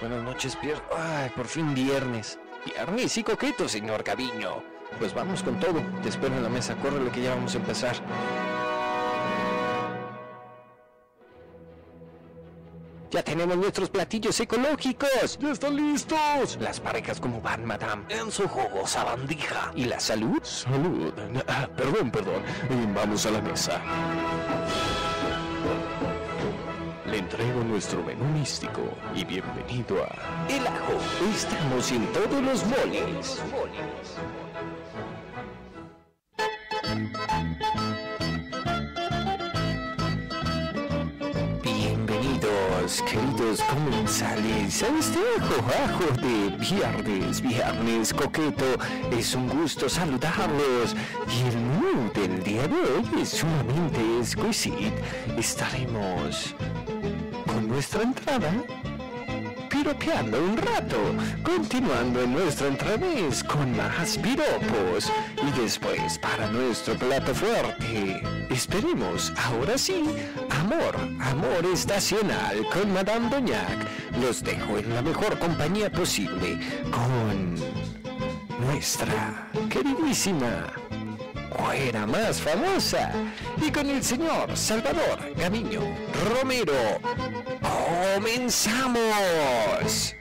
Buenas noches, Pierre. Ay, por fin viernes. Viernes y coqueto, señor Gaviño. Pues vamos con todo. Te espero en la mesa. Córrele que ya vamos a empezar. Ya tenemos nuestros platillos ecológicos. ¡Ya están listos! Las parejas como van, madame, en su jugosa bandija. ¿Y la salud? Salud. Ah, perdón, perdón. Eh, Vamos a la mesa. Entrego nuestro menú místico y bienvenido a... El ajo. Estamos en todos los moles. Bienvenidos, queridos comensales, a este ajo ajo de viernes, viernes coqueto. Es un gusto saludarlos. Y el menú del día de hoy es sumamente exquisito. Estaremos nuestra entrada piropeando un rato, continuando en nuestra entrevés con más piropos y después para nuestro plato fuerte. Esperemos, ahora sí, amor, amor estacional con Madame Doñac. Los dejo en la mejor compañía posible con nuestra queridísima cuera más famosa y con el señor Salvador Gamiño Romero. ¡Comenzamos!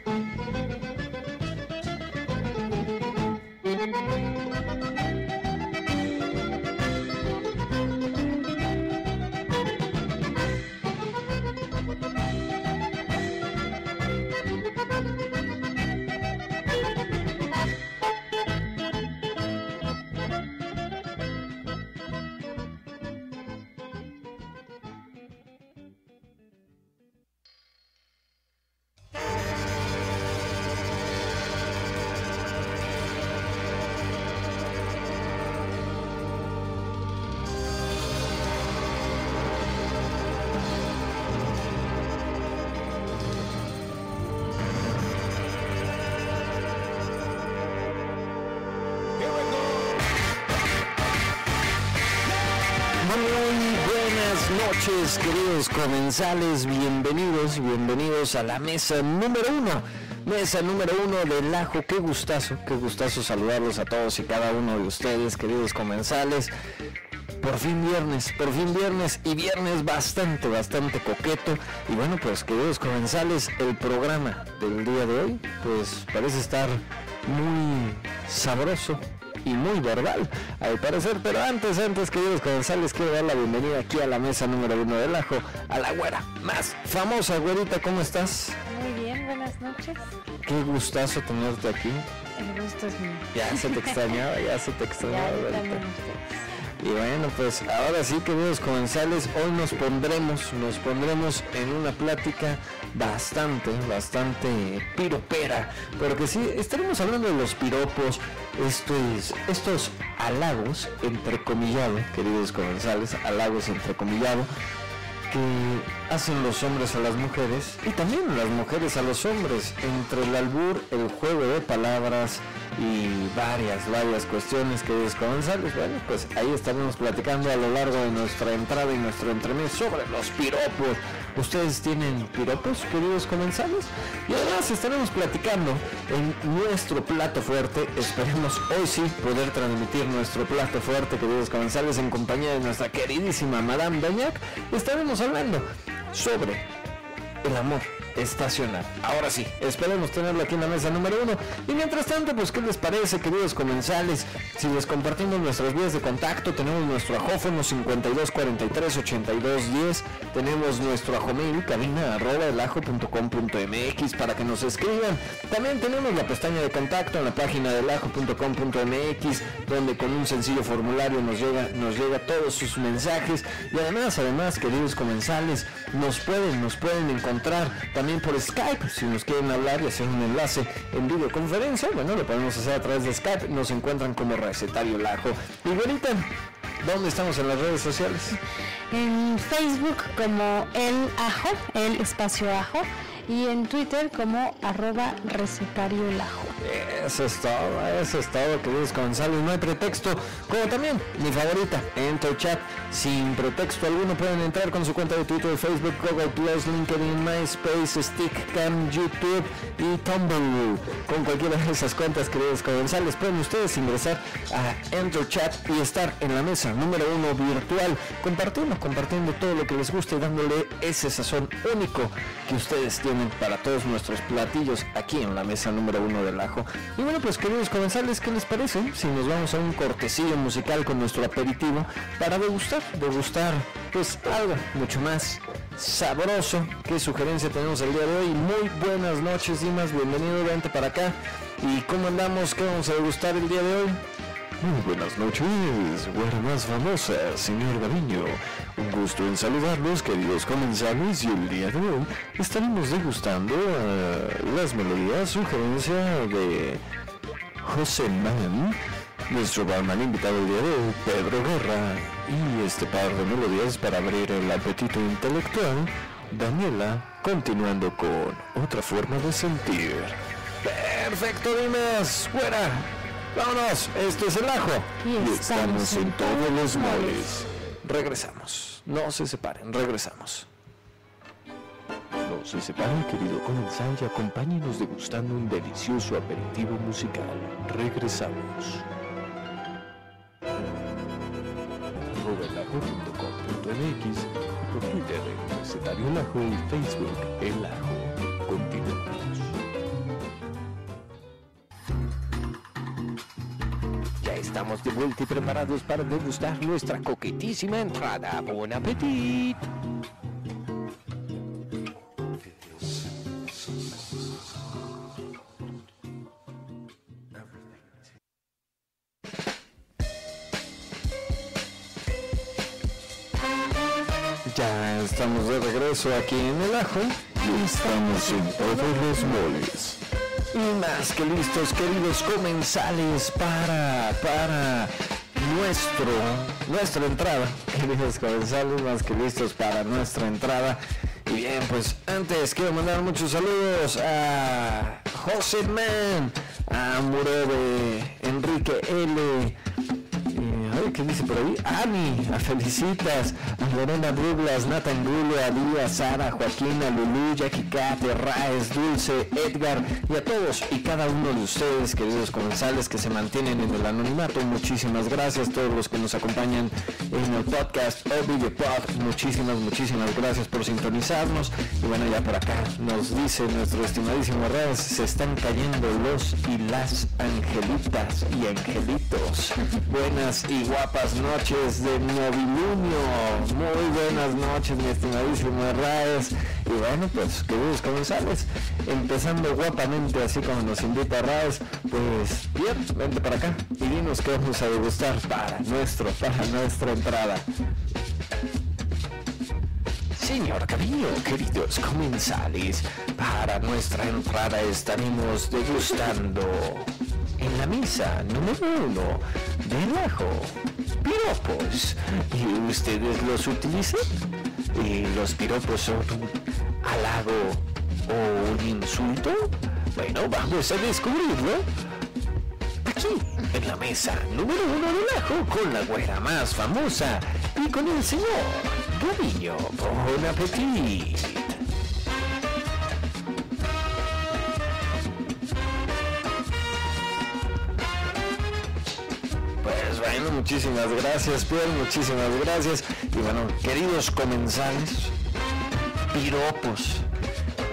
Comensales. Bienvenidos, bienvenidos a la mesa número uno. Mesa número uno del ajo. Qué gustazo, qué gustazo saludarlos a todos y cada uno de ustedes, queridos comensales. Por fin viernes, por fin viernes y viernes bastante, bastante coqueto. Y bueno, pues queridos comensales, el programa del día de hoy, pues parece estar muy sabroso y muy verbal, al parecer. Pero antes, antes, queridos comensales, quiero dar la bienvenida aquí a la mesa número uno del ajo, a la güera más famosa. Güerita, ¿cómo estás? Muy bien, buenas noches. Qué gustazo tenerte aquí. El gusto es mío. Ya se te extrañaba, ya se te Ya, extrañaba. ustedes. Y bueno, pues ahora sí, queridos comensales, hoy nos pondremos, nos pondremos en una plática bastante, bastante piropera, porque sí, estaremos hablando de los piropos, estos, estos halagos, entrecomillado, queridos comensales, halagos entrecomillado, que hacen los hombres a las mujeres y también las mujeres a los hombres, entre el albur, el juego de palabras y varias, varias cuestiones que comensales. Bueno, pues ahí estaremos platicando a lo largo de nuestra entrada y nuestro entremés sobre los piropos. ¿Ustedes tienen piropos, queridos comensales? Y además estaremos platicando en nuestro plato fuerte. Esperemos hoy sí poder transmitir nuestro plato fuerte, queridos comensales, en compañía de nuestra queridísima Madame Dañac. Estaremos hablando sobre el amor estacional. Ahora sí, esperemos tenerlo aquí en la mesa número uno. Y mientras tanto, pues, ¿qué les parece, queridos comensales? Si les compartimos nuestras vías de contacto, tenemos nuestro ajófono 5243-8210, tenemos nuestro ajomail, cabina arroba elajo.com.mx para que nos escriban. También tenemos la pestaña de contacto en la página del ajo.com.mx, donde con un sencillo formulario nos llega, nos llega todos sus mensajes. Y además, además, queridos comensales, nos pueden, nos pueden encontrar también por Skype, si nos quieren hablar y hacer un enlace en videoconferencia, bueno, lo podemos hacer a través de Skype, nos encuentran como Recetario Lajo. Y ahorita, ¿dónde estamos en las redes sociales? En Facebook como el ajo, el espacio ajo, y en Twitter como arroba recetario lajo. Eso es todo, eso es todo, queridos comensales. No hay pretexto, como también mi favorita, Enter Chat. Sin pretexto alguno pueden entrar con su cuenta de Twitter, Facebook, Google Plus, LinkedIn, MySpace, Stickcam, YouTube y Tumblr. Con cualquiera de esas cuentas, queridos comensales, pueden ustedes ingresar a Enter Chat y estar en la mesa número uno virtual, compartiendo, compartiendo todo lo que les guste y dándole ese sazón único que ustedes tienen para todos nuestros platillos aquí en la mesa número uno del ajo. Y bueno, pues queridos comensales, ¿qué les parece si nos vamos a un cortecillo musical con nuestro aperitivo para degustar, degustar pues algo mucho más sabroso? ¿Qué sugerencia tenemos el día de hoy? Muy buenas noches, Dimas, bienvenido, vente para acá. ¿Y cómo andamos? ¿Qué vamos a degustar el día de hoy? Muy buenas noches, güera más famosa, señor Gaviño. Un gusto en saludarlos, queridos comensales, y el día de hoy estaremos degustando eh, las melodías, sugerencia de José Man, nuestro barman invitado el día de hoy, Pedro Guerra, y este par de melodías para abrir el apetito intelectual, Daniela, continuando con otra forma de sentir. Perfecto, Dimas, fuera. Vámonos, este es el ajo. Y Estamos en todos los moles. Regresamos. No se separen, regresamos. No se separen, querido comensal, y acompáñenos degustando un delicioso aperitivo musical. Regresamos. Robelajo.com.mx por Twitter el recetario y Facebook El Ajo. Continuamos. Estamos de vuelta y preparados para degustar nuestra coquetísima entrada. ¡Buen apetito! Ya estamos de regreso aquí en el ajo. Y estamos en todos los moles. Y más que listos, queridos comensales, para, para nuestro, nuestra entrada. Queridos comensales, más que listos para nuestra entrada. Y bien, pues antes quiero mandar muchos saludos a José Man, a Murobe, Enrique L. ¿Qué dice por ahí? Ani, Felicitas, a Lorena Douglas, Nathan Gulo, a Díaz, Sara, Joaquín, a Lulú, Jackie Cate, Raes, Dulce, Edgar y a todos y cada uno de ustedes, queridos comensales que se mantienen en el anonimato. Muchísimas gracias a todos los que nos acompañan en el podcast o Videopod. Muchísimas, muchísimas gracias por sintonizarnos. Y bueno, ya por acá nos dice nuestro estimadísimo Raes, se están cayendo los y las angelitas y angelitos. Buenas y guapas noches de novilunio. Muy buenas noches, mi estimadísimo Raes. Y bueno, pues, queridos comensales, empezando guapamente así como nos invita Raes, pues bien, vente para acá y dinos qué vamos a degustar para nuestro, para nuestra entrada. Señor Camillo, queridos comensales, para nuestra entrada estaremos degustando en la mesa número uno del ajo piropos. ¿Y ustedes los utilizan? ¿Y los piropos son un halago o un insulto? Bueno, vamos a descubrirlo aquí, en la mesa número uno del ajo, con la güera más famosa y con el señor Gaviño. Bon appetit. Muchísimas gracias, Pierre, muchísimas gracias. Y bueno, queridos comensales, piropos,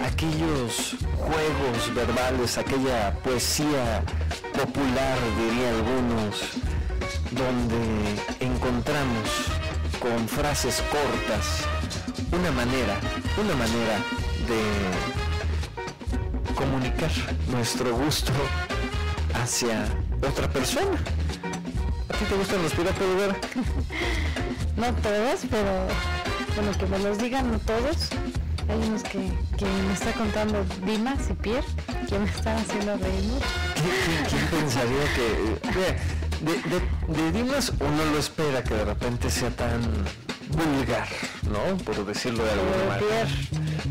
aquellos juegos verbales, aquella poesía popular, diría algunos, donde encontramos con frases cortas una manera, una manera de comunicar nuestro gusto hacia otra persona. ¿A ti te gustan los piropos, Vera? No todos, pero bueno, que me los digan no todos. Hay unos que, que me está contando Dimas y Pierre, que me están haciendo reír mucho. ¿Quién, pensaría que... eh, De, de- de Dimas uno lo espera que de repente sea tan vulgar, ¿no? Por decirlo de alguna manera.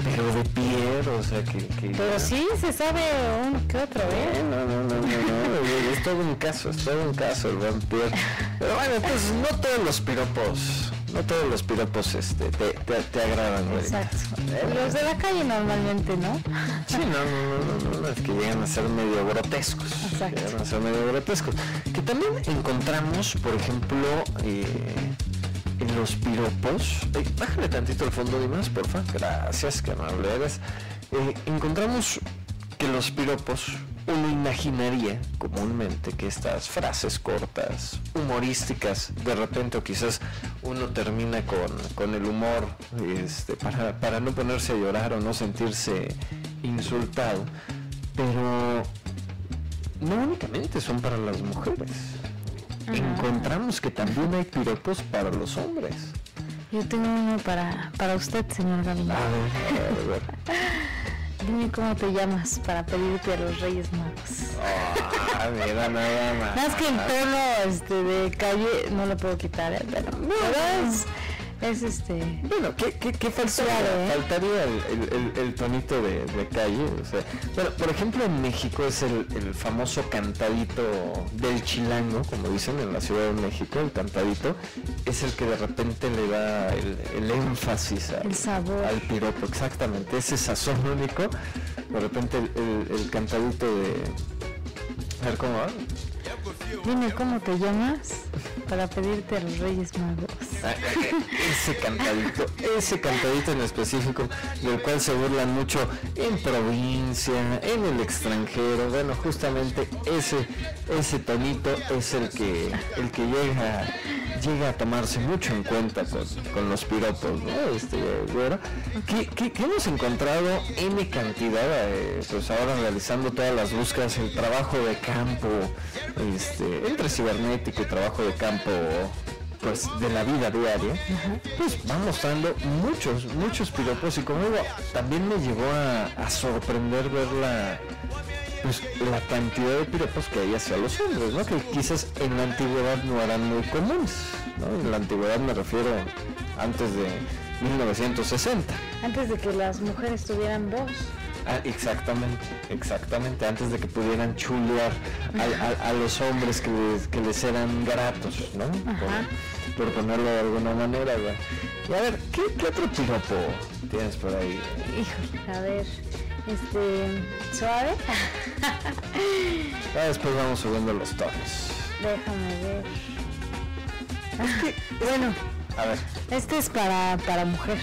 Pero de Pierre, o sea que... pero sí, se sabe uno que otro, ¿eh? No, no, no, no, no, es todo un caso, es todo un caso el buen Pierre. Pero bueno, pues no todos los piropos, no todos los piropos este, te, te, agradan, güey. Exacto. Los de la calle normalmente, ¿no? Sí, no, no, no, no, es que llegan a ser medio grotescos. Exacto. Llegan a ser medio grotescos. Que también encontramos, por ejemplo, eh, los piropos, bájale tantito el fondo de más, porfa, gracias, que amable eres. Eh, encontramos que los piropos, uno imaginaría comúnmente que estas frases cortas, humorísticas, de repente o quizás uno termina con, el humor este, para, para no ponerse a llorar o no sentirse insultado, pero no únicamente son para las mujeres encontramos que también hay piropos para los hombres. Yo tengo uno para, para usted, señor Galindo. Dime cómo te llamas para pedirte a los Reyes Magos. Ah, mira, nada más. Más que el tono este, de calle no lo puedo quitar, ¿eh? pero no, es este. Bueno, ¿qué, qué, qué faltaría? ¿eh? Faltaría el, el, tonito de, de, calle. O sea, bueno, por ejemplo, en México es el, famoso cantadito del chilango, como dicen en la Ciudad de México, el cantadito, es el que de repente le da el, énfasis al piropo, exactamente, ese sazón único. De repente el, cantadito de. A ver cómo va. Dime cómo te llamas para pedirte a los Reyes Magos. Ese cantadito, ese cantadito en específico, del cual se burlan mucho en provincia, en el extranjero. Bueno, justamente ese, ese tonito es el que, el que llega llega a tomarse mucho en cuenta con, los piropos, ¿no? Este, bueno, ¿qué, hemos encontrado N cantidad, eh, pues ahora realizando todas las búsquedas, el trabajo de campo, este, entre cibernético y trabajo de campo pues de la vida diaria, pues va mostrando muchos, muchos piropos y como digo, también me llevó a, sorprender ver la, pues, la cantidad de piropos que hay hacia los hombres, ¿no? Que quizás en la antigüedad no eran muy comunes, ¿no? En la antigüedad me refiero antes de 1960. Antes de que las mujeres tuvieran voz. Ah, exactamente, exactamente, antes de que pudieran chulear a, los hombres que les, eran gratos, ¿no? Por, ponerlo de alguna manera, Y a ver, ¿qué, otro piropo tienes por ahí? Hijo, a ver, este, suave. después vamos subiendo los tonos. Déjame ver. bueno, a ver. Este es para, para mujer,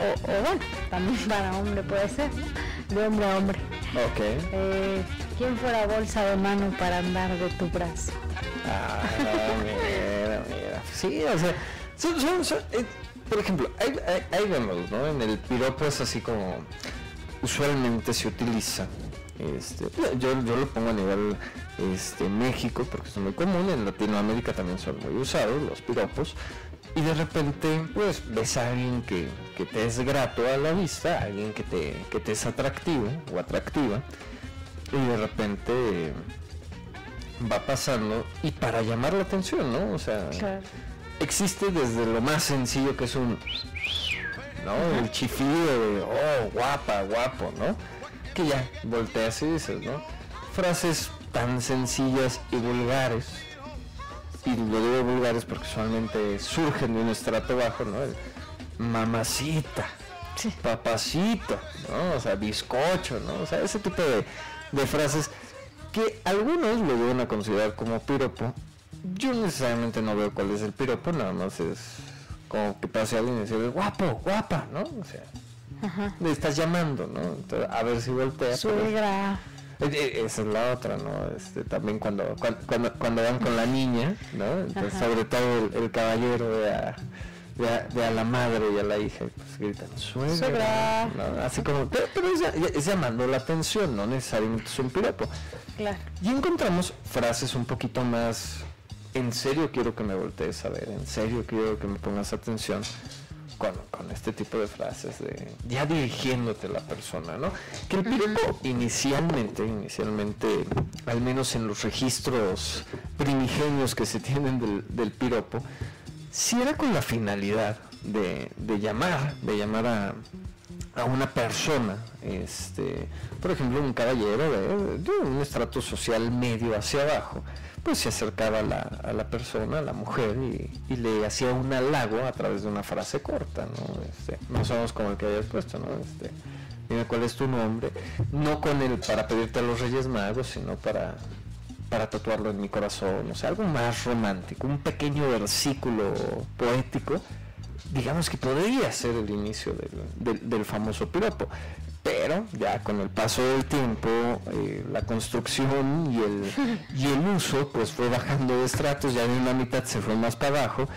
o, o bueno, también para hombre puede ser, de hombre a hombre. Ok. Eh, ¿Quién fuera bolsa de mano para andar de tu brazo? Ah, mira, mira. Sí, o sea, son, son, eh, por ejemplo, hay, hay, ¿no? En el piropo es así como usualmente se utiliza. Este, yo, yo lo pongo a nivel este, México porque es muy común, en Latinoamérica también son muy usados los piropos, y de repente pues ves a alguien que, te es grato a la vista, alguien que te, que te es atractivo o atractiva y de repente va pasando y para llamar la atención, ¿no? O sea, existe desde lo más sencillo que es un, ¿no? El chifido de, oh, guapa, guapo, ¿no? Que ya volteas y dices, ¿no? Frases tan sencillas y vulgares y lo digo vulgares porque usualmente surgen de un estrato bajo, ¿no? mamacita, papacito, ¿no? O sea, bizcocho, ¿no? O sea, ese tipo de, frases que algunos lo deben a considerar como piropo. Yo necesariamente no veo cuál es el piropo, nada más es como que pase alguien y dice, guapo, guapa, ¿no? O sea, le estás llamando, ¿no? Entonces, a ver si voltea. Suegra. Eh, eh, esa es la otra, ¿no? Este, también cuando, cuando, cuando van con la niña, ¿no? sobre todo el, caballero ve a, a, la madre y a la hija, pues gritan, suegra. Así como, pero, pero es, llamando la atención, no necesariamente es un piropo. Claro. Y encontramos frases un poquito más, en serio quiero que me voltees a ver, en serio quiero que me pongas atención con, este tipo de frases, de ya dirigiéndote a la persona, ¿no? Que el piropo inicialmente, inicialmente, al menos en los registros primigenios que se tienen del, piropo, si era con la finalidad de, llamar, de llamar a, a una persona, este, por ejemplo, un caballero de, un estrato social medio hacia abajo, pues se acercaba a la, a la persona, a la mujer, y, le hacía un halago a través de una frase corta, ¿no? Este, no sabemos como el que habías puesto, ¿no? Este, dime cuál es tu nombre, no con el para pedirte a los Reyes Magos, sino para, para tatuarlo en mi corazón, o sea, algo más romántico, un pequeño versículo poético digamos que podría ser el inicio del, famoso piropo. Pero ya con el paso del tiempo, eh, la construcción y el, y el uso pues fue bajando de estratos, ya en una mitad se fue más para abajo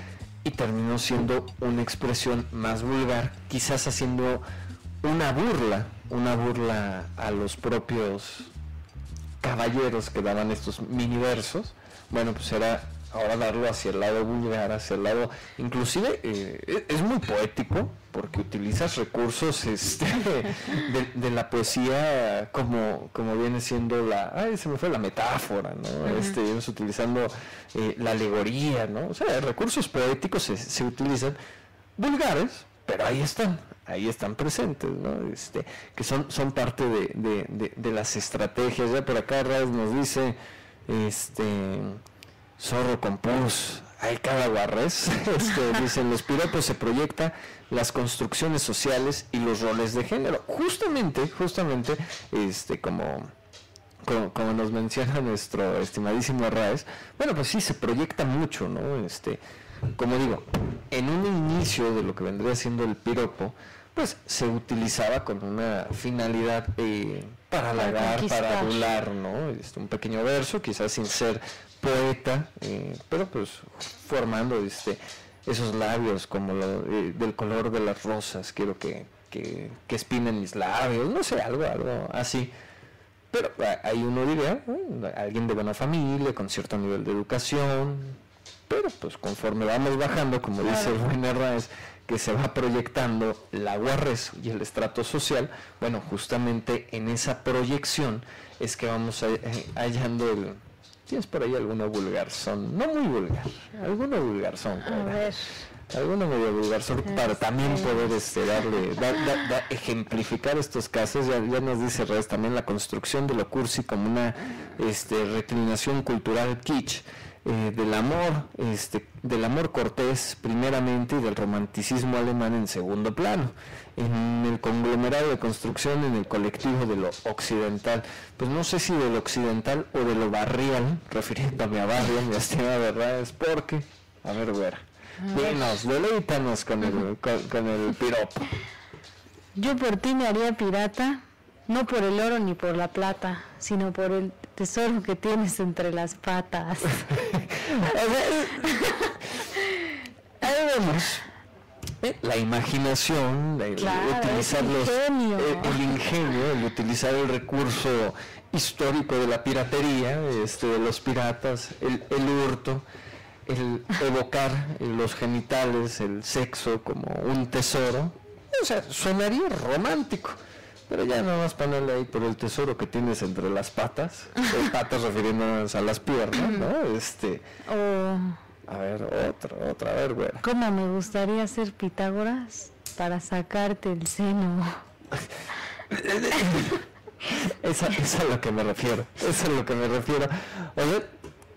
y terminó siendo una expresión más vulgar, quizás haciendo una burla, una burla a los propios caballeros que daban estos mini versos. Bueno, pues era ahora darlo hacia el lado vulgar, hacia el lado, inclusive eh, es muy poético porque utilizas recursos este, de, la poesía como, como viene siendo la, ay, se me fue la metáfora, ¿no? este, vienes utilizando eh, la alegoría, ¿no? O sea, recursos poéticos se, utilizan vulgares, pero ahí están, ahí están presentes, ¿no? Este, que son, son parte de, de, las estrategias. Ya por acá Raz nos dice, este Zorro con pus, hay cada guarres. Este, dicen, los piropos se proyecta las construcciones sociales y los roles de género. Justamente, justamente, este, como, como, nos menciona nuestro estimadísimo Arraes, bueno, pues sí, se proyecta mucho, ¿no? Este, como digo, en un inicio de lo que vendría siendo el piropo, pues se utilizaba con una finalidad eh, para halagar, para adular, ¿no? Este, un pequeño verso, quizás sin ser poeta, eh, pero pues formando este, esos labios como eh, del color de las rosas, quiero que, que, que, espinen mis labios, no sé, algo, algo así. Pero hay uno diría, alguien de buena familia, con cierto nivel de educación, pero pues conforme vamos bajando, como dice el buen Herrás, que se va proyectando la guarres y el estrato social, bueno, justamente en esa proyección es que vamos eh, hallando el, ¿Tienes por ahí alguna vulgar son? No muy vulgar, alguna vulgar son. A ver. Alguna medio vulgar son para también poder este, darle, ejemplificar estos casos. Ya, ya nos dice Reyes también la construcción de lo cursi como una este, reclinación cultural kitsch eh, del amor, este, del amor cortés primeramente y del romanticismo alemán en segundo plano, en el conglomerado de construcción en el colectivo de lo occidental, pues no sé si de lo occidental o de lo barrial, refiriéndome a barrio, mi estimada verdad es porque, a ver, güera, dinos, deleítanos con el, con, con el piropo. Yo por ti me haría pirata, no por el oro ni por la plata, sino por el tesoro que tienes entre las patas. Ahí vemos eh, la imaginación, el, utilizar el, ingenio. el, ingenio, el utilizar el recurso histórico de la piratería, este, de los piratas, el, el hurto, el evocar los genitales, el sexo como un tesoro. O sea, sonaría romántico. Pero ya no vas a ponerle ahí por el tesoro que tienes entre las patas, patas refiriéndonos a las piernas, ¿no? Este. A ver, otra, otra, a ver, güey. ¿Cómo me gustaría ser Pitágoras para sacarte el seno? Esa, es a lo que me refiero, eso es a lo que me refiero. O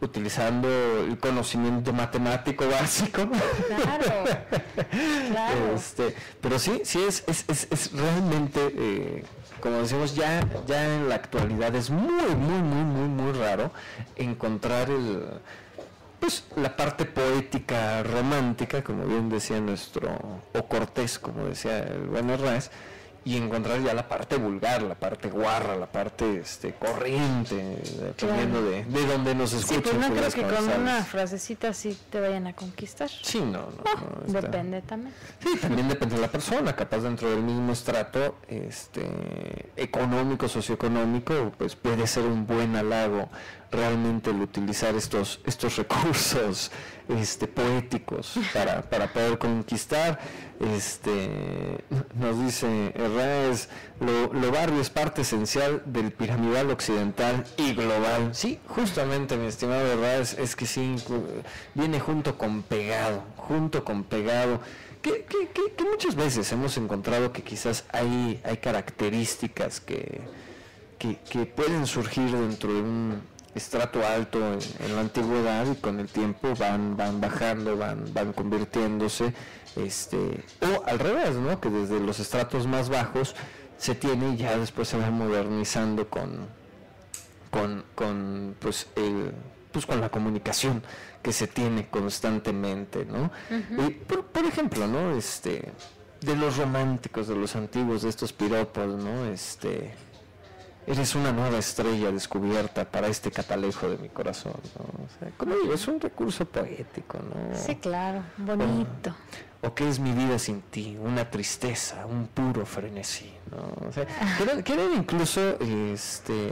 utilizando el conocimiento matemático básico. Claro, claro. Este, pero sí, sí es, es, es, es realmente, eh, como decimos, ya, ya en la actualidad es muy, muy, muy, muy, muy raro encontrar el pues la parte poética romántica, como bien decía nuestro, o cortés, como decía el buen y encontrar ya la parte vulgar, la parte guarra, la parte este, corriente, dependiendo de, de donde nos escuchen. Sí, pues no creo que con una frasecita así te vayan a conquistar. Sí, no, no. Ah, depende también. Sí, también depende de la persona, capaz dentro del mismo estrato este, económico, socioeconómico, pues puede ser un buen halago realmente el utilizar estos, estos recursos este, poéticos para, para poder conquistar. Este, nos dice Herrés, lo, lo, barrio es parte esencial del piramidal occidental y global. Sí, justamente mi estimado Herrés, es que sí, viene junto con pegado, junto con pegado que, muchas veces hemos encontrado que quizás hay, hay características que, que, pueden surgir dentro de un estrato alto en, la antigüedad y con el tiempo van, van bajando, van, van convirtiéndose, este, o al revés, ¿no? que desde los estratos más bajos se tiene y ya después se va modernizando con, con, con pues, el, pues con la comunicación que se tiene constantemente, ¿no? y por, por, ejemplo, ¿no? Este, de los románticos, de los antiguos, de estos piropos, ¿no? Este, eres una nueva estrella descubierta para este catalejo de mi corazón, ¿no? O sea, como digo, es un recurso poético, ¿no? Sí, claro, bonito. O, qué es mi vida sin ti, una tristeza, un puro frenesí, ¿no? O sea, quieren, incluso, este,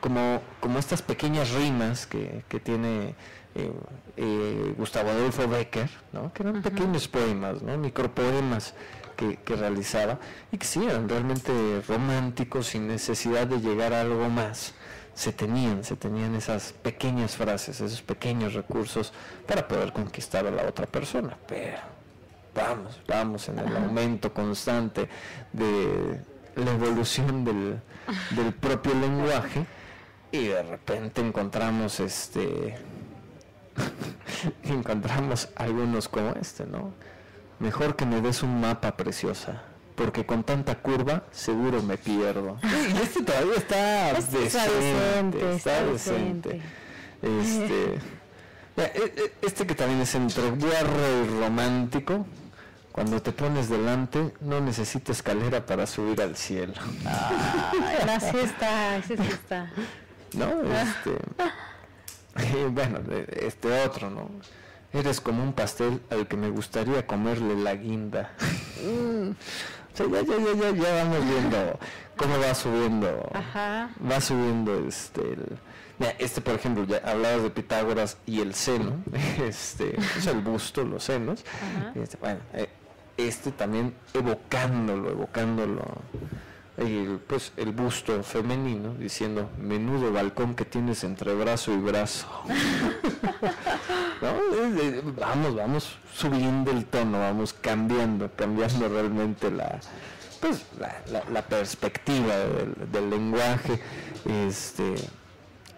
como, como estas pequeñas rimas que, que tiene eh, eh, Gustavo Adolfo Becker, ¿no? que eran pequeños poemas, ¿no? micropoemas que, realizaba y que sí eran realmente románticos sin necesidad de llegar a algo más. Se tenían, se tenían esas pequeñas frases, esos pequeños recursos para poder conquistar a la otra persona. Pero vamos, vamos en el aumento constante de la evolución del, del propio lenguaje y de repente encontramos este encontramos algunos como este, ¿no? Mejor que me des un mapa preciosa, porque con tanta curva seguro me pierdo. y este todavía está este decente, está decente. Este, e, e, este que también es entre guarro y romántico, cuando te pones delante no necesita escalera para subir al cielo. Ah, así está, así está. No, este... bueno, este otro, ¿no? Eres como un pastel al que me gustaría comerle la guinda. Mm. o sea, ya, ya, ya, ya, ya vamos viendo cómo va subiendo. Ajá. Va subiendo este. este, por ejemplo, ya hablabas de Pitágoras y el seno, este, es el busto, los senos. Este, bueno, eh, este también evocándolo, evocándolo el, pues, el busto femenino diciendo, menudo balcón que tienes entre brazo y brazo. vamos, vamos subiendo el tono, vamos cambiando, cambiando realmente la, pues, la, perspectiva del, lenguaje. Este,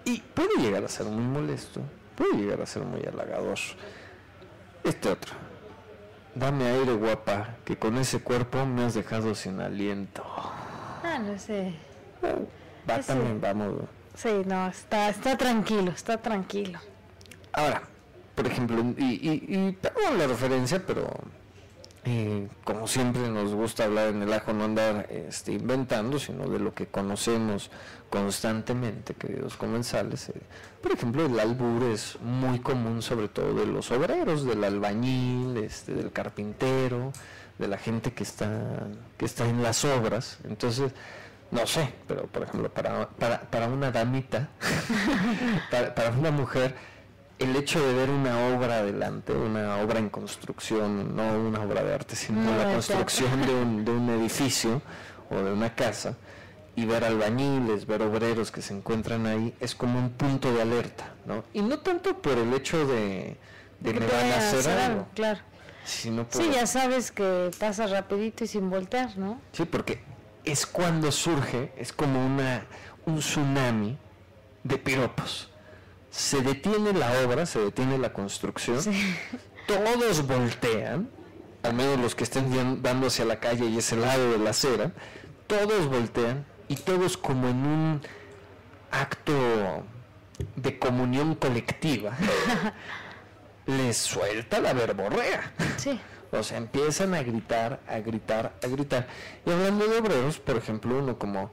y puede llegar a ser muy molesto, puede llegar a ser muy halagador. Este otro. Dame aire guapa, que con ese cuerpo me has dejado sin aliento. Ah, no sé. Va también, vamos. Sí, no, está, está tranquilo, está tranquilo. Ahora, por ejemplo, y, y, y perdón la referencia, pero eh, como siempre nos gusta hablar en el ajo, no andar este, inventando, sino de lo que conocemos constantemente, queridos comensales. Eh, por ejemplo, el albur es muy común, sobre todo de los obreros, del albañil, este, del carpintero, de la gente que está, que está en las obras. Entonces, no sé, pero por ejemplo, para, para, para una damita, para, una mujer, el hecho de ver una obra adelante, una obra en construcción, no una obra de arte, sino la construcción de un, de un edificio o de una casa, y ver albañiles, ver obreros que se encuentran ahí, es como un punto de alerta, ¿no? Y no tanto por el hecho de, de que me van a hacer algo, claro Sí, ya sabes que pasa rapidito y sin voltear, ¿no? Sí, porque es cuando surge, es como una, un tsunami de piropos. Se detiene la obra, se detiene la construcción, todos voltean, al menos los que estén dando hacia la calle y ese lado de la acera, todos voltean y todos como en un acto de comunión colectiva les suelta la verborrea. Sí. O sea, empiezan a gritar, a gritar, a gritar. Y hablando de obreros, por ejemplo, uno como,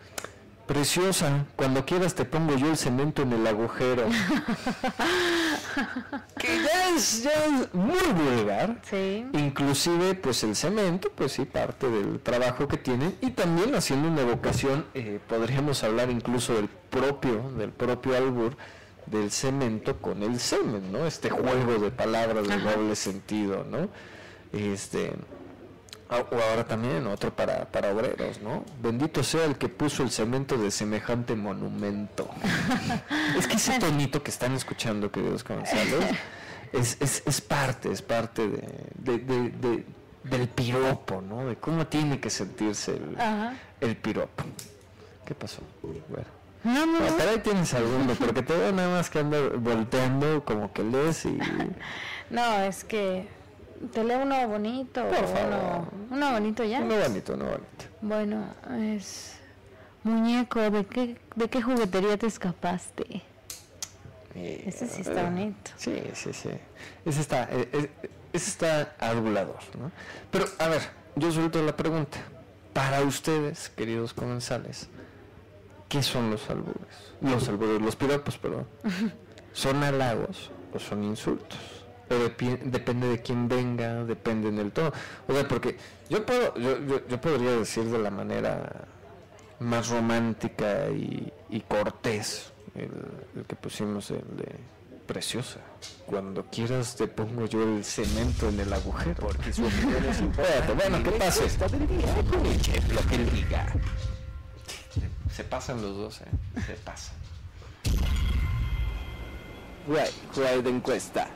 preciosa, cuando quieras te pongo yo el cemento en el agujero. que ya es, ya es muy vulgar. Sí. Inclusive, pues el cemento, pues sí, parte del trabajo que tienen. Y también haciendo una evocación, eh, podríamos hablar incluso del propio, del propio albur del cemento con el semen, ¿no? Este juego de palabras de doble sentido, ¿no? Este, o ahora también otro para, para obreros, ¿no? Bendito sea el que puso el cemento de semejante monumento. es que ese tonito que están escuchando, queridos comensales, es, es, es parte, es parte de, de, del piropo, ¿no? De cómo tiene que sentirse el, el piropo. ¿Qué pasó? Bueno. No, no, no. Pero ahí tienes alguno, porque te veo nada más que ando volteando como que lees y... no, es que te leo uno bonito. Por favor. Uno, bonito ya. Uno bonito, uno bonito. Bueno, es... Muñeco, ¿de qué, de qué juguetería te escapaste? Eh, ese sí está bonito. Sí, sí, sí. Ese está, eh, eh, ese está adulador, ¿no? Pero, a ver, yo suelto la pregunta. Para ustedes, queridos comensales, ¿qué son los albures? Los albures, los piropos, perdón. ¿Son halagos o son insultos? O depende de quién venga, depende del tono. O sea, porque yo puedo, yo, yo, podría decir de la manera más romántica y, cortés el, que pusimos el de preciosa. Cuando quieras te pongo yo el cemento en el agujero. Porque su opinión es importante. Bueno, ¿qué pasa? lo que él diga. Se pasan los dos, ¿eh? Se pasan. Right, right de encuesta.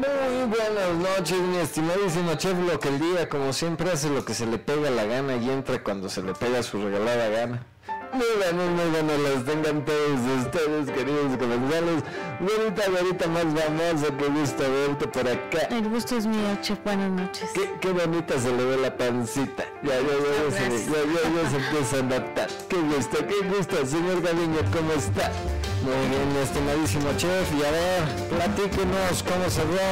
Muy buenas noches, mi estimadísimo chef, lo que el día, como siempre, hace lo que se le pega la gana y entra cuando se le pega su regalada gana. Muy buenas, muy buenas las tengan todos ustedes, queridos comensales. Güerita, güerita más famosa, qué gusto verte por acá. El gusto es mío, chef, buenas noches. Qué, qué bonita se le ve la pancita. Ya, ya, ya, ya, se, ya, ya, ya se empieza a notar. Qué gusto, qué gusto, señor Gaviño, ¿cómo está? Muy bien, estimadísimo chef. Y a ver, platíquenos cómo se vio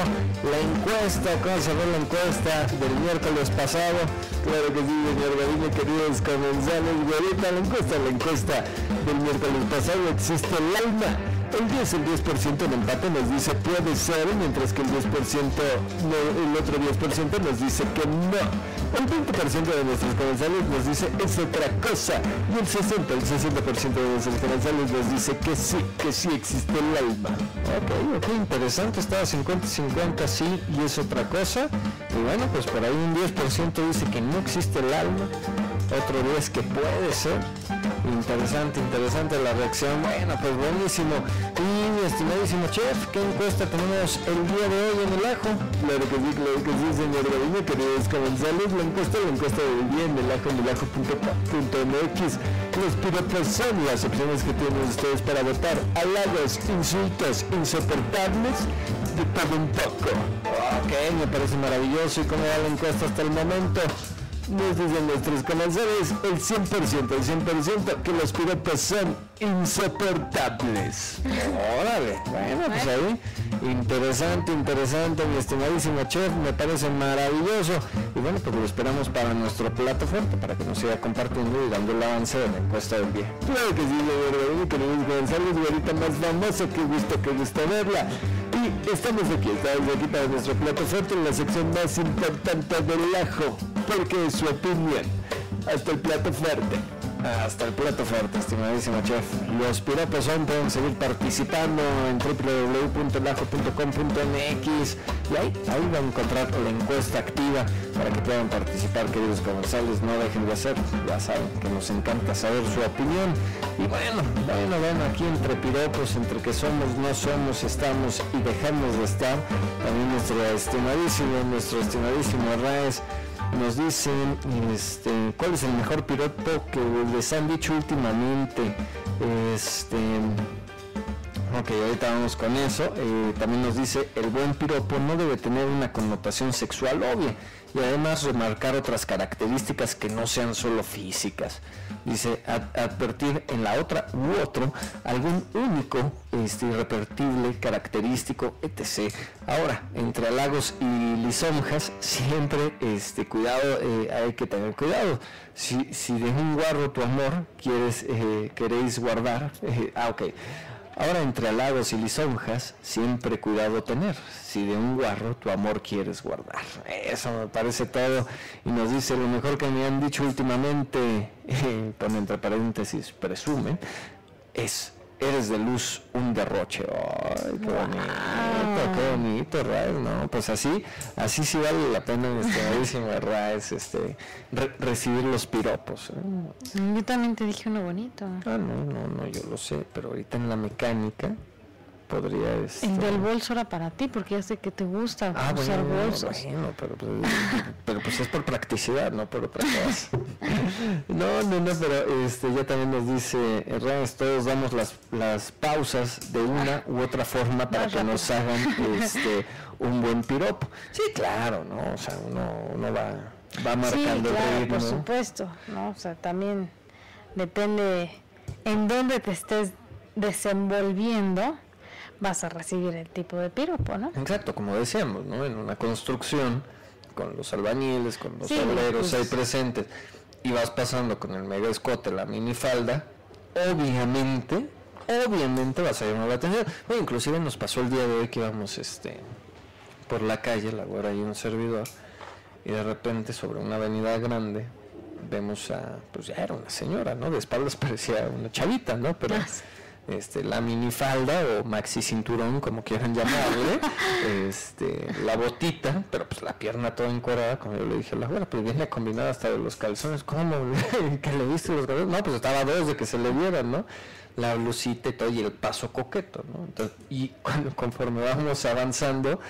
la encuesta, cómo se vio la encuesta del miércoles pasado. Claro que sí, señor Gaviño, queridos comensales. Güerita, la encuesta, la encuesta del miércoles pasado existe el alma. El 10, el 10% en empate nos dice puede ser, mientras que el 10%, el otro 10% nos dice que no. El 20% de nuestros comensales nos dice es otra cosa. Y el 60, el 60% de nuestros comensales nos dice que sí, que sí existe el alma. Ok, ok, interesante, estaba 50-50 sí y es otra cosa. Y bueno, pues por ahí un 10% dice que no existe el alma otro día es que puede ser. Interesante, interesante la reacción. Bueno, pues buenísimo. Y mi estimadísimo chef, ¿qué encuesta tenemos el día de hoy en el ajo? Claro que sí, claro que sí, señor Gaviño, queridos comensales. La encuesta, la encuesta del día en el ajo, en el ajo.mx. Los piropos son las opciones que tienen ustedes para votar. Halagos, insultos, insoportables, de todo un poco. Ok, me parece maravilloso. ¿Y cómo va la encuesta hasta el momento? Dicen nuestros comensales el 100%, el 100% que los piropos son insoportables. Órale, bueno, pues ahí, interesante, interesante, mi estimadísimo chef, me parece maravilloso. Y bueno, pues lo esperamos para nuestro plato fuerte, para que nos siga compartiendo y dando el avance de la encuesta del día. Claro que sí, lo que Luis González, güerita más famosa, qué gusto, qué gusto verla. Y estamos aquí, estamos aquí para nuestro plato fuerte en la sección más importante del ajo, porque su opinión. Hasta el plato fuerte. Hasta el plato fuerte, estimadísimo chef. Los piropos son, pueden seguir participando en www.lajo.com.mx y ahí, ahí van a encontrar la encuesta activa para que puedan participar, queridos comensales. No dejen de hacer, ya saben que nos encanta saber su opinión. Y bueno, bueno, bueno, aquí entre piropos, entre que somos, no somos, estamos y dejamos de estar, también nuestro estimadísimo, nuestro estimadísimo Raes nos dicen este, cuál es el mejor piropo que les han dicho últimamente. Este, ok, ahorita vamos con eso. Eh, también nos dice, el buen piropo no debe tener una connotación sexual obvia y además remarcar otras características que no sean solo físicas. Dice, advertir en la otra u otro algún único, este, irrepetible, característico, etc. Ahora, entre halagos y lisonjas, siempre, este, cuidado, eh, hay que tener cuidado. Si, si de un guardo tu amor quieres, eh, queréis guardar, eh, ah, ok Ahora, entre halagos y lisonjas, siempre cuidado tener. Si de un guarro tu amor quieres guardar. Eso me parece todo. Y nos dice lo mejor que me han dicho últimamente, eh, pone entre paréntesis, presume, es eres de luz un derroche. Ay, qué bonito, qué bonito, Raes, ¿no? Pues así, así sí vale la pena, este, Raes, este, recibir los piropos. ¿eh? Yo también te dije uno bonito. Ah, no, no, no, yo lo sé, pero ahorita en la mecánica podría... Este... El del bolso era para ti, porque ya sé que te gusta ah, usar bolsos. Bueno, pero, pues, pero pues es por practicidad, no por otra cosa. no, no, no, pero este, ya también nos dice, Reyes, todos damos las, las pausas de una u otra forma para que nos hagan este, un buen piropo. Sí, claro, ¿no? O sea, uno, uno va, va marcando sí, claro, el ritmo. por supuesto, ¿no? O sea, también depende en dónde te estés desenvolviendo, vas a recibir el tipo de piropo, ¿no? Exacto, como decíamos, ¿no? En una construcción, con los albañiles, con los obreros ahí presentes, y vas pasando con el mega escote, la minifalda, obviamente, obviamente vas a llamar la atención. Bueno, inclusive nos pasó el día de hoy que íbamos este, por la calle, la güera y un servidor, y de repente sobre una avenida grande vemos a, pues ya era una señora, ¿no? De espaldas parecía una chavita, ¿no? Pero ah, este, la minifalda o maxi cinturón, como quieran llamarle, este, la botita, pero pues la pierna toda encuadrada, como yo le dije a la abuela, pues viene combinada hasta de los calzones, ¿cómo? que le viste los calzones? No, pues estaba dos de que se le vieran, ¿no? La blusita y todo, y el paso coqueto, ¿no? Entonces, y cuando, conforme vamos avanzando,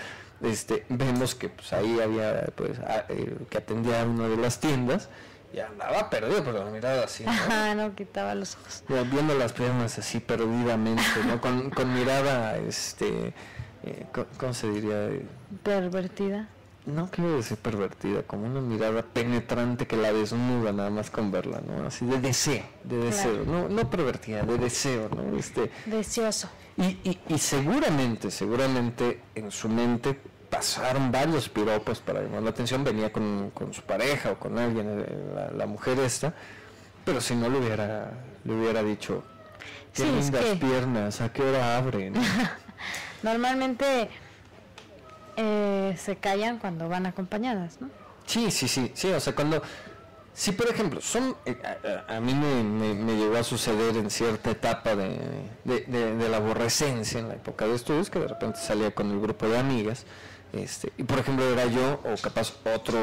este, vemos que pues ahí había, pues, eh, que atendía a una de las tiendas, y andaba perdido, pero la mirada así. ¿no? no quitaba los ojos. viendo las piernas así perdidamente, ¿no? Con, con mirada, este, eh, ¿cómo se diría? Pervertida. No quiero decir pervertida, como una mirada penetrante que la desnuda nada más con verla, ¿no? Así de deseo, de deseo, no, no pervertida, de deseo, ¿no? Este, Deseoso. Y, y, y seguramente, seguramente en su mente pasaron varios piropos para llamar la atención, venía con, su pareja o con alguien, eh, la, mujer esta, pero si no le hubiera, le hubiera dicho, qué lindas piernas, a qué hora abren. Normalmente eh, se callan cuando van acompañadas, ¿no? Sí, sí, sí, sí, o sea, cuando... Si por ejemplo, son, eh, a, mí me, llegó a suceder en cierta etapa de, de, la aborrecencia en la época de estudios, que de repente salía con el grupo de amigas, este, y por ejemplo era yo o capaz otro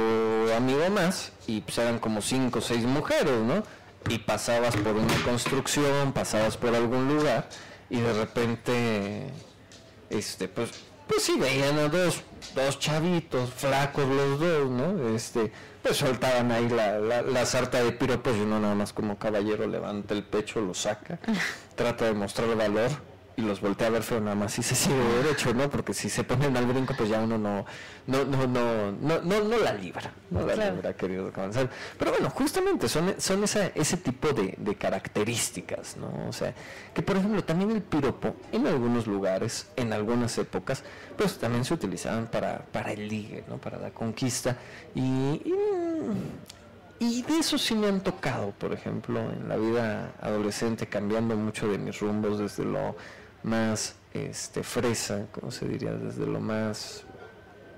amigo más y pues eran como cinco o seis mujeres, ¿no? Y pasabas por una construcción, pasabas por algún lugar y de repente, este, pues, pues sí veían a dos, dos chavitos, flacos los dos, ¿no? Este, pues soltaban ahí la, la, la sarta de piropos y uno nada más como caballero levanta el pecho, lo saca, trata de mostrar valor y los voltea a ver feo nada más y se sigue derecho, ¿no? Porque si se ponen al brinco, pues ya uno no, no, no, no, no, no, la libra, no la libra, querido comensal. Pero bueno, justamente son, son esa, ese tipo de, de, características, ¿no? O sea, que por ejemplo también el piropo, en algunos lugares, en algunas épocas, pues también se utilizaban para, para el ligue, ¿no? Para la conquista y, y y de eso sí me han tocado, por ejemplo, en la vida adolescente, cambiando mucho de mis rumbos desde lo más este, fresa, como se diría, desde lo más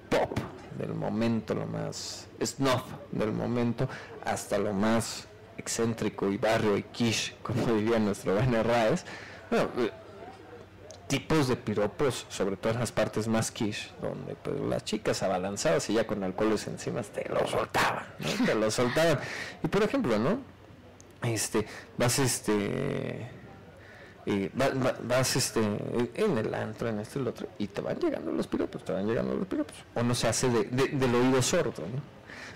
pop del momento, lo más snuff del momento, hasta lo más excéntrico y barrio y quiche, como diría nuestro Bene Raes. Bueno, eh, tipos de piropos, sobre todo en las partes más quiche, donde pues las chicas abalanzadas y ya con alcoholes encima te lo soltaban, te lo soltaban. Y por ejemplo, ¿no? Este, vas este y vas este, en el antro, en este y el otro, y te van llegando los piropos, te van llegando los piropos. O no se hace de, del oído sordo, ¿no?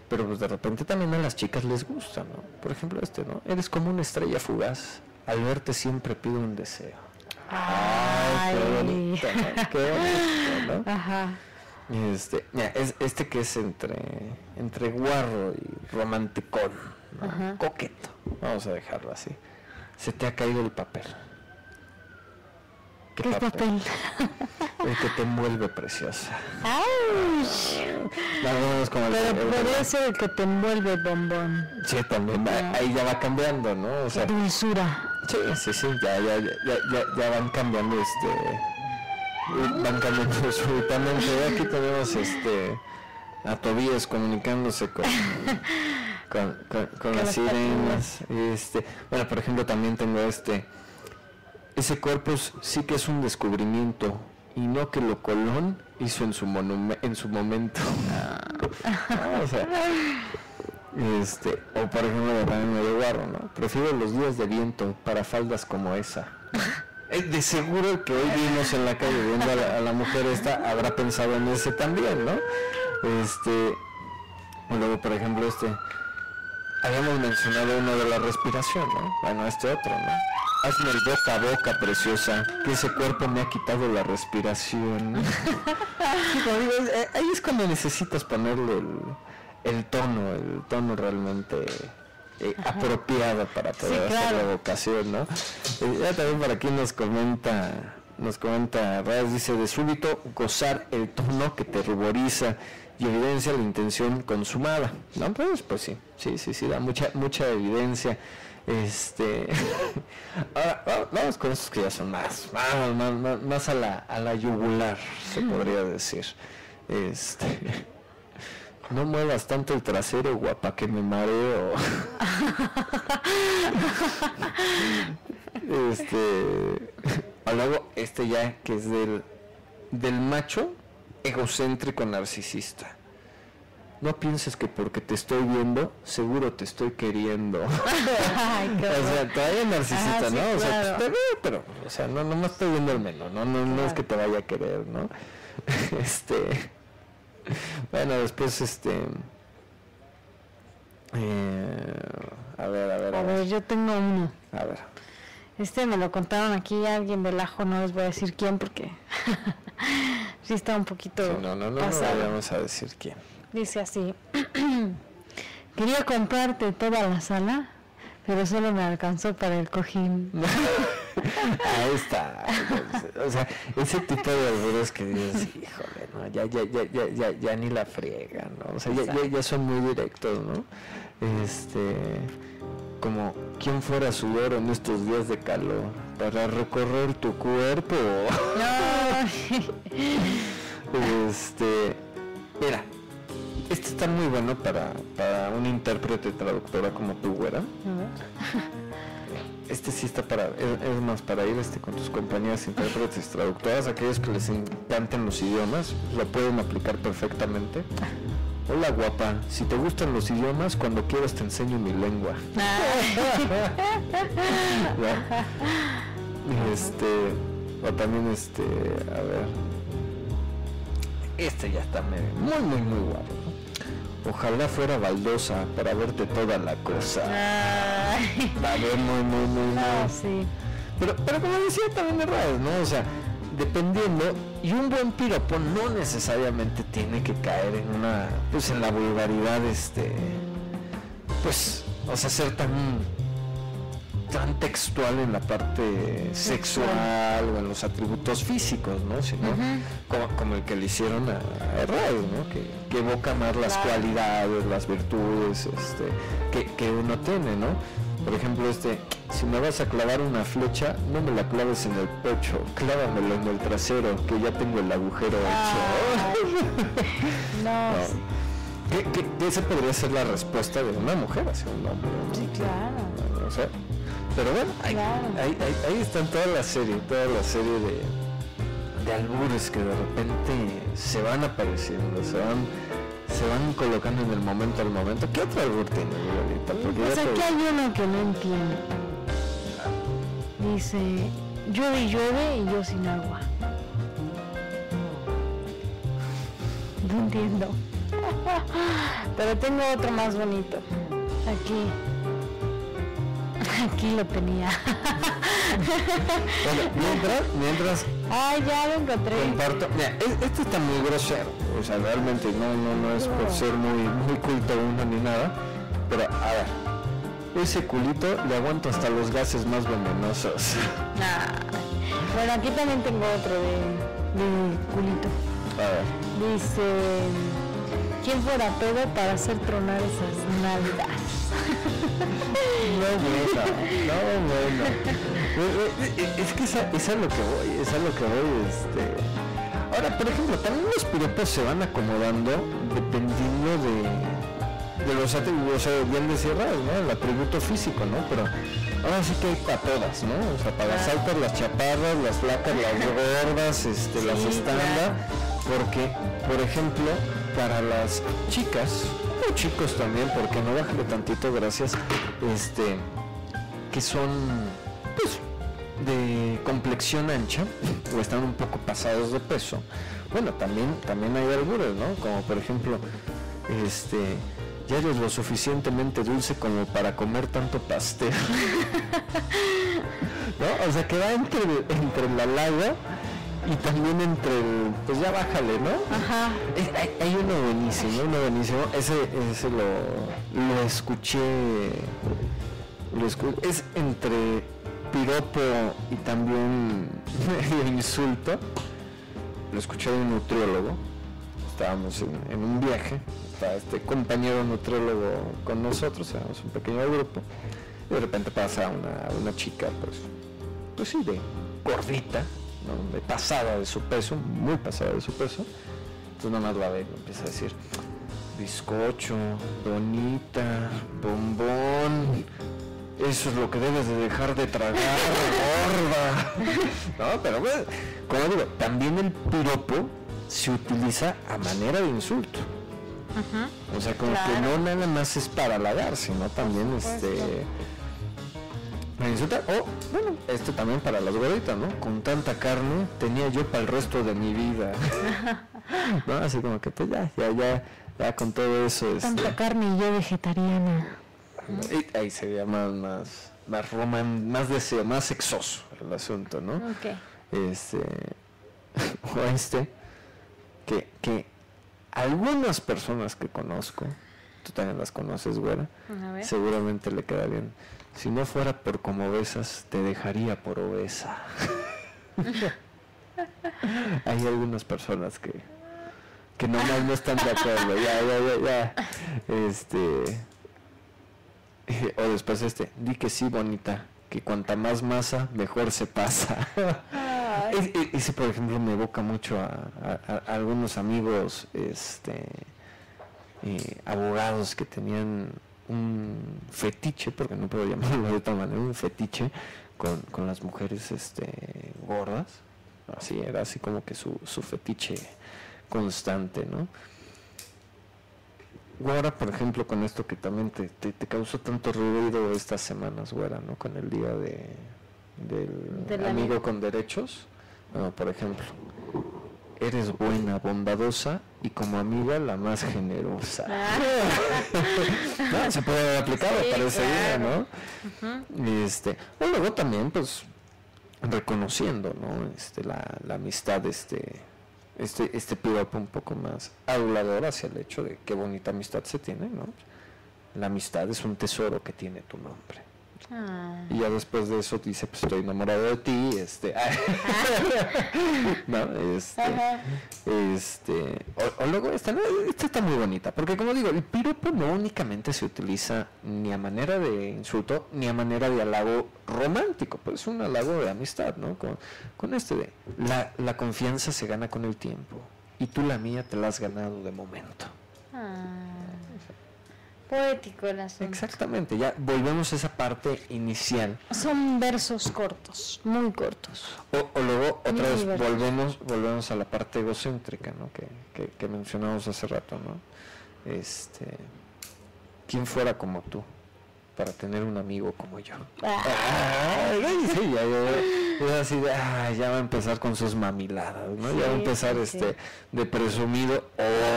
Pero pues de repente también a las chicas les gusta, ¿no? Por ejemplo este, ¿no? Eres como una estrella fugaz, al verte siempre pido un deseo. Ay, qué bonito, ¿no? Qué bonito, ¿no? Ajá. Este, es, este que es entre, entre guarro y romanticón, coqueto, vamos a dejarlo así. Se te ha caído el papel. ¿Qué, papel? El que te envuelve preciosa. ¡Ay! Pero podría ser el que te envuelve bombón. Sí, también ah. ahí ya va cambiando, ¿no? O sea, dulzura. Sí, sí, sí, ya, ya, ya, ya, ya van cambiando este van cambiando súbitamente. Aquí tenemos este a Tobías comunicándose con, con, con, con las sirenas. Este, bueno, por ejemplo, también tengo este ese cuerpo sí que es un descubrimiento y no que lo Colón hizo en su en su momento. o sea, este, o por ejemplo de también de guarro, ¿no? Prefiero los días de viento para faldas como esa. Eh, de seguro que hoy vimos en la calle viendo a la, mujer esta habrá pensado en ese también, ¿no? Este, luego por ejemplo este, habíamos mencionado uno de la respiración, ¿no? Bueno, este otro, ¿no? Hazme el boca a boca, preciosa, que ese cuerpo me ha quitado la respiración. Eh, ahí es cuando necesitas ponerle el, el tono, el tono realmente eh, apropiado para poder hacer la vocación, ¿no? Eh, ya también para aquí nos comenta, nos comenta Raz, dice, de súbito gozar el tono que te ruboriza y evidencia la intención consumada, ¿no? Pues, pues sí, sí, sí, sí, da mucha, mucha evidencia. Este, ahora, vamos con estos que ya son más, más, más, más a la, a la yugular, se podría decir. Este, no muevas tanto el trasero, guapa, que me mareo. este. Luego, este ya que es del, del macho egocéntrico narcisista. No pienses que porque te estoy viendo, seguro te estoy queriendo. Ay, o sea, todavía narcisista, ¿no? o sea, pues, te veo, pero, o sea, no, no me estoy viendo el menos, ¿no? No, no es que te vaya a querer, ¿no? este bueno, después este... Eh, a ver, a ver. A, ver, yo tengo uno. A ver. Este me lo contaron aquí alguien del ajo, no les voy a decir quién porque sí está un poquito. no, no, no, no vamos a decir quién. Dice así: Quería comprarte toda la sala, pero solo me alcanzó para el cojín. Ahí está. O sea, ese tipo de alburos que dices, híjole, ¿no? ya, ya, ya, ya, ya, ya ni la friega, ¿no? O sea, ya, ya, ya, son muy directos, ¿no? Este, como, ¿quién fuera sudor en estos días de calor para recorrer tu cuerpo? este, mira, este está muy bueno para, para un intérprete traductora como tu güera este sí está para, es, más para ir este, con tus compañías intérpretes, traductoras, aquellos que les encanten los idiomas, lo pueden aplicar perfectamente. Hola guapa, si te gustan los idiomas, cuando quieras te enseño mi lengua. este, o también este, a ver, este ya está muy, muy, muy guapo. Ojalá fuera baldosa para verte toda la cosa. Va a ver muy, muy, muy, ah, sí. Pero, pero como decía también de ¿no? O sea, dependiendo, y un buen piropo no necesariamente tiene que caer en una, pues en la vulgaridad, este, pues, o sea, ser tan tan textual en la parte sexual o en los atributos físicos, ¿no? Sino como, el que le hicieron a, a ¿no? Que, evoca más las cualidades, las virtudes este, que, uno tiene, ¿no? Por ejemplo, este, si me vas a clavar una flecha, no me la claves en el pecho, clávamelo en el trasero, que ya tengo el agujero hecho. no. ¿Qué, esa podría ser la respuesta de una mujer hacia un hombre. Sí, claro. O sea, pero bueno, ahí, ahí, ahí, están toda la serie, toda la serie de, de albures que de repente se van apareciendo, se van se van colocando en el momento al momento. ¿Qué otro albur tiene, Pues aquí hay uno que no entiendo. Dice, llueve y llueve y yo sin agua. No entiendo. Pero tengo otro más bonito. Aquí. Aquí lo tenía. mientras, mientras. Ay, ya lo encontré. Comparto. Mira, este está muy grosero. O sea, realmente no, no, no es por ser muy, muy culto uno ni nada. Pero, a ver. Ese culito le aguanto hasta los gases más venenosos. Bueno, aquí también tengo otro de, de culito. A ver. Dice. ¿Quién fuera todo para hacer tronar esas nalgas? No, bueno, no, bueno. Es que esa, es a lo que voy, es a lo que voy, este. Ahora, por ejemplo, también los piropos se van acomodando dependiendo de, de los atributos, o sea, bien decía ¿no? El atributo físico, ¿no? Pero ahora sí que hay para todas, ¿no? O sea, para las altas, las chaparras, las flacas, las gordas, este, las estándar, porque, por ejemplo, para las chicas, chicos también, porque no bájale tantito, gracias, este, que son, pues, de complexión ancha o están un poco pasados de peso, bueno, también, también hay albures, ¿no? Como por ejemplo, este, ya eres lo suficientemente dulce como para comer tanto pastel. ¿No? O sea, que va entre, entre la laga y también entre el, pues ya bájale, ¿no? Ajá. hay, uno buenísimo, uno buenísimo, ese, ese lo, lo escuché, lo es entre piropo y también insulto. Lo escuché de un nutriólogo. Estábamos en, un viaje. Está este compañero nutriólogo con nosotros, éramos un pequeño grupo. Y de repente pasa una, una chica, pues, pues sí, de gordita, pasada de su peso, muy pasada de su peso. Entonces nada más la ve y empieza a decir, bizcocho, donita, bombón, eso es lo que debes de dejar de tragar, gorda. No, pero como digo, también el piropo se utiliza a manera de insulto. O sea, como que no nada más es para halagar, sino también este me insulta. O, bueno, esto también para las gorditas, ¿no? Con tanta carne tenía yo para el resto de mi vida. ¿No? Así como que pues ya, ya, ya, ya con todo eso. Tanta este carne y yo vegetariana ahí sería más, más, más roman, más deseo, más sexoso el asunto, ¿no? Este, o este, que, que algunas personas que conozco, tú también las conoces, güera, seguramente le queda bien. Si no fuera por como besas, te dejaría por obesa. Hay algunas personas que, que no, no están de acuerdo. Ya, ya, ya, ya. Este, o después este, di que sí, bonita, que cuanta más masa, mejor se pasa. Ese, por ejemplo, me evoca mucho a, algunos amigos este, eh, abogados que tenían un fetiche, porque no puedo llamarlo de otra manera, un fetiche con, con las mujeres este, gordas. Así era así como que su, su fetiche constante, ¿no? Ahora, por ejemplo, con esto que también te, te, causó tanto ruido estas semanas, güera, ¿no? Con el día de, del, amigo con derechos. Bueno, por ejemplo, eres buena, bondadosa y como amiga la más generosa. Ah. no, se puede haber aplicado para ese día, ¿no? este, o luego también, pues, reconociendo, ¿no? Este, la, la amistad, este este, este un poco más adulador hacia el hecho de qué bonita amistad se tiene, ¿no? La amistad es un tesoro que tiene tu nombre. Ah. Y ya después de eso dice, pues estoy enamorado de ti, este, no, este, este, o, luego esta, esta está muy bonita, porque como digo, el piropo no únicamente se utiliza ni a manera de insulto, ni a manera de halago romántico, pues es un halago de amistad, ¿no? Con, con este de, la, la confianza se gana con el tiempo, y tú la mía te la has ganado de momento. Ah. Poético el asunto. Exactamente, ya volvemos a esa parte inicial. Son versos cortos, muy cortos. O, luego otra vez volvemos, volvemos a la parte egocéntrica, ¿no? Que, que, mencionamos hace rato, ¿no? Este, ¿quién fuera como tú? para tener un amigo como yo. Ah. sí, ya, así de, ya va a empezar con sus mamiladas, ¿no? ya va a empezar este de presumido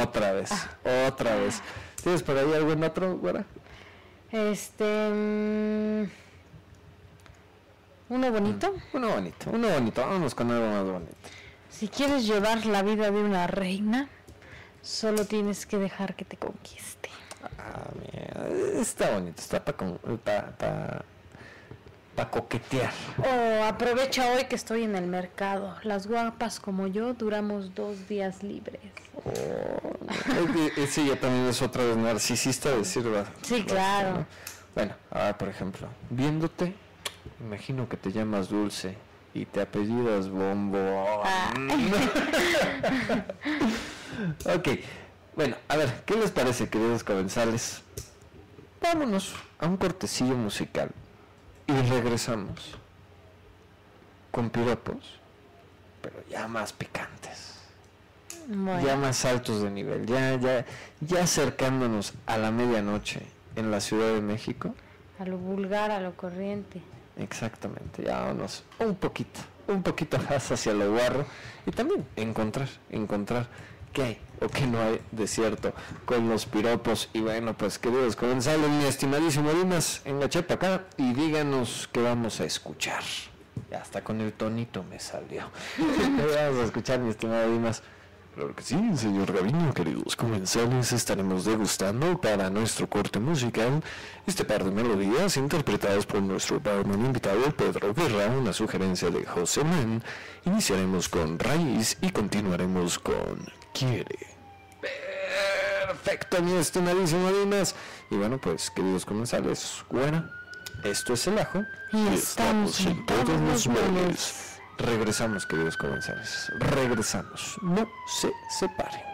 otra vez, ah. otra vez. ¿Tienes por ahí algún otro, güera? Este. Mm, ¿Uno bonito? Mm, uno bonito, uno bonito. Vámonos con algo más bonito. Si quieres llevar la vida de una reina, solo tienes que dejar que te conquiste. Ah, mira, está bonito, está para para coquetear. O aprovecha hoy que estoy en el mercado. Las guapas como yo duramos dos días libres. Oh, ese ya también es otra vez narcisista decir Sí, claro. Bueno, ahora por ejemplo, viéndote, imagino que te llamas Dulce y te apellidas Bombo. Ah. ok, bueno, a ver, ¿qué les parece, queridos comensales? Vámonos a un cortecillo musical y regresamos con piropos, pero ya más picantes. Ya más altos de nivel, ya, ya, ya acercándonos a la medianoche en la Ciudad de México. A lo vulgar, a lo corriente. Exactamente, ya vamos un poquito, un poquito más hacia lo guarro y también encontrar, encontrar qué hay o qué no hay de cierto con los piropos. Y bueno, pues queridos comensales, mi estimadísimo Dimas, engaché acá y díganos qué vamos a escuchar. Ya hasta con el tonito me salió. ¿Qué vamos a escuchar, mi estimado Dimas? Claro que sí, señor Gaviño, queridos comensales, estaremos degustando para nuestro corte musical este par de melodías interpretadas por nuestro barman invitado Pedro Guerra, una sugerencia de José Men. Iniciaremos con Raíz y continuaremos con Quiere. Perfecto, mi estimadísimo Dimas. Y bueno, pues, queridos comensales, bueno, esto es el ajo. Y estamos en todos los moles. Regresamos, queridos comensales. Regresamos. No se separen.